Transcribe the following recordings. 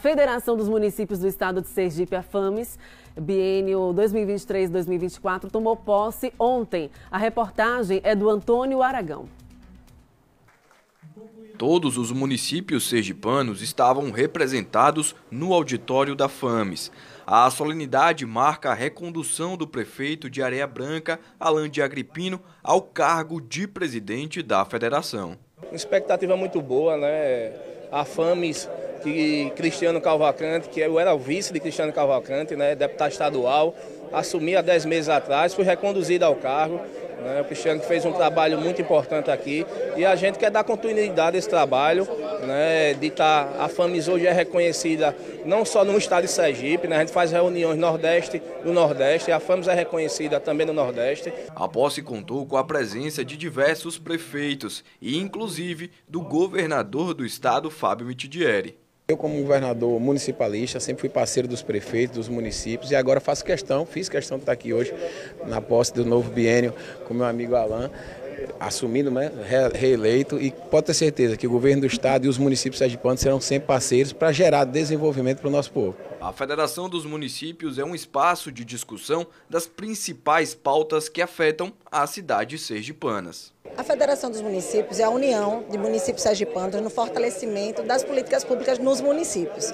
Federação dos Municípios do Estado de Sergipe, a FAMES, biênio 2023-2024, tomou posse ontem. A reportagem é do Antônio Aragão. Todos os municípios sergipanos estavam representados no auditório da FAMES. A solenidade marca a recondução do prefeito de Areia Branca, Alain de Agripino, ao cargo de presidente da federação. Uma expectativa muito boa, né? A FAMES que Cristiano Cavalcante, que eu era o vice de Cristiano Cavalcante, né, deputado estadual, assumi há 10 meses atrás, fui reconduzido ao cargo. Né, o Cristiano fez um trabalho muito importante aqui e a gente quer dar continuidade a esse trabalho. Né, de tá, a FAMIS hoje é reconhecida não só no estado de Sergipe, né, a gente faz reuniões Nordeste do Nordeste, a FAMIS é reconhecida também no Nordeste. A posse contou com a presença de diversos prefeitos e inclusive do governador do estado, Fábio Mitidieri. Eu, como governador municipalista, sempre fui parceiro dos prefeitos, dos municípios e agora faço questão, fiz questão de estar aqui hoje na posse do novo biênio com meu amigo Alain, assumindo, né, reeleito e pode ter certeza que o governo do estado e os municípios sergipanos serão sempre parceiros para gerar desenvolvimento para o nosso povo. A Federação dos Municípios é um espaço de discussão das principais pautas que afetam as cidades sergipanas. A Federação dos Municípios é a união de municípios sergipanos no fortalecimento das políticas públicas nos municípios.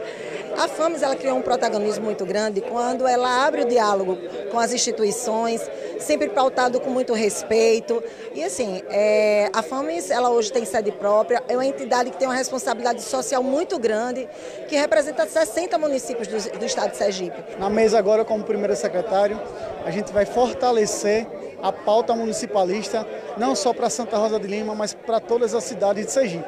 A FAMES ela criou um protagonismo muito grande quando ela abre o diálogo com as instituições, sempre pautado com muito respeito. E assim, é, a FAMES ela hoje tem sede própria, é uma entidade que tem uma responsabilidade social muito grande, que representa 60 municípios do, do estado de Sergipe. Na mesa agora, como primeiro secretário, a gente vai fortalecer a pauta municipalista, não só para Santa Rosa de Lima, mas para todas as cidades de Sergipe.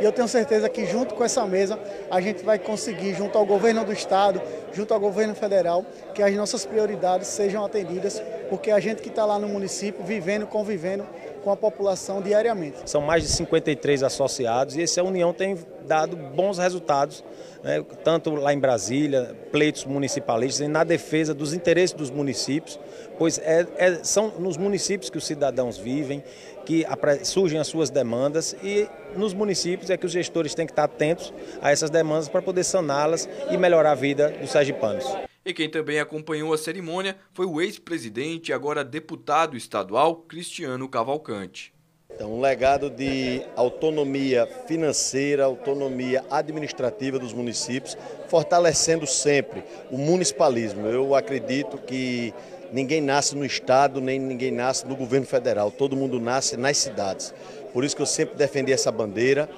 E eu tenho certeza que junto com essa mesa a gente vai conseguir, junto ao governo do estado, junto ao governo federal, que as nossas prioridades sejam atendidas, porque a gente que está lá no município, vivendo, convivendo com a população diariamente. São mais de 53 associados e essa união tem dado bons resultados, né, tanto lá em Brasília, pleitos municipalistas, e na defesa dos interesses dos municípios, pois é, é, são nos municípios que os cidadãos vivem, que surgem as suas demandas e nos municípios é que os gestores têm que estar atentos a essas demandas para poder saná-las e melhorar a vida dos sergipanos. E quem também acompanhou a cerimônia foi o ex-presidente e agora deputado estadual Cristiano Cavalcante. Então, um legado de autonomia financeira, autonomia administrativa dos municípios, fortalecendo sempre o municipalismo. Eu acredito que ninguém nasce no Estado, nem ninguém nasce no governo federal, todo mundo nasce nas cidades. Por isso que eu sempre defendi essa bandeira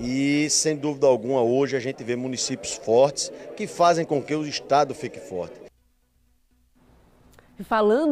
e, sem dúvida alguma, hoje a gente vê municípios fortes que fazem com que o Estado fique forte. Falando